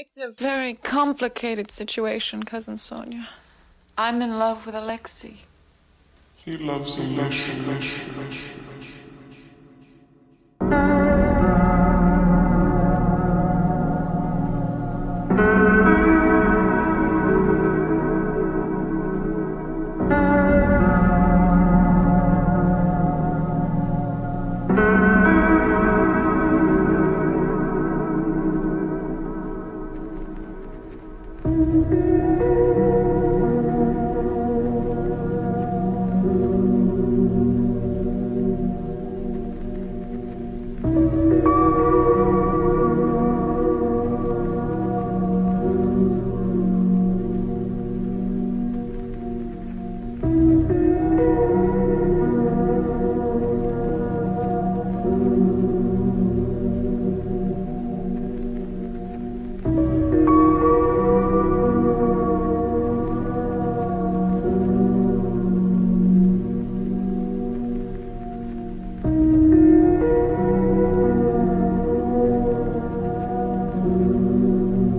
It's a very complicated situation, Cousin Sonia. I'm in love with Alexei. He loves Alexei. うん。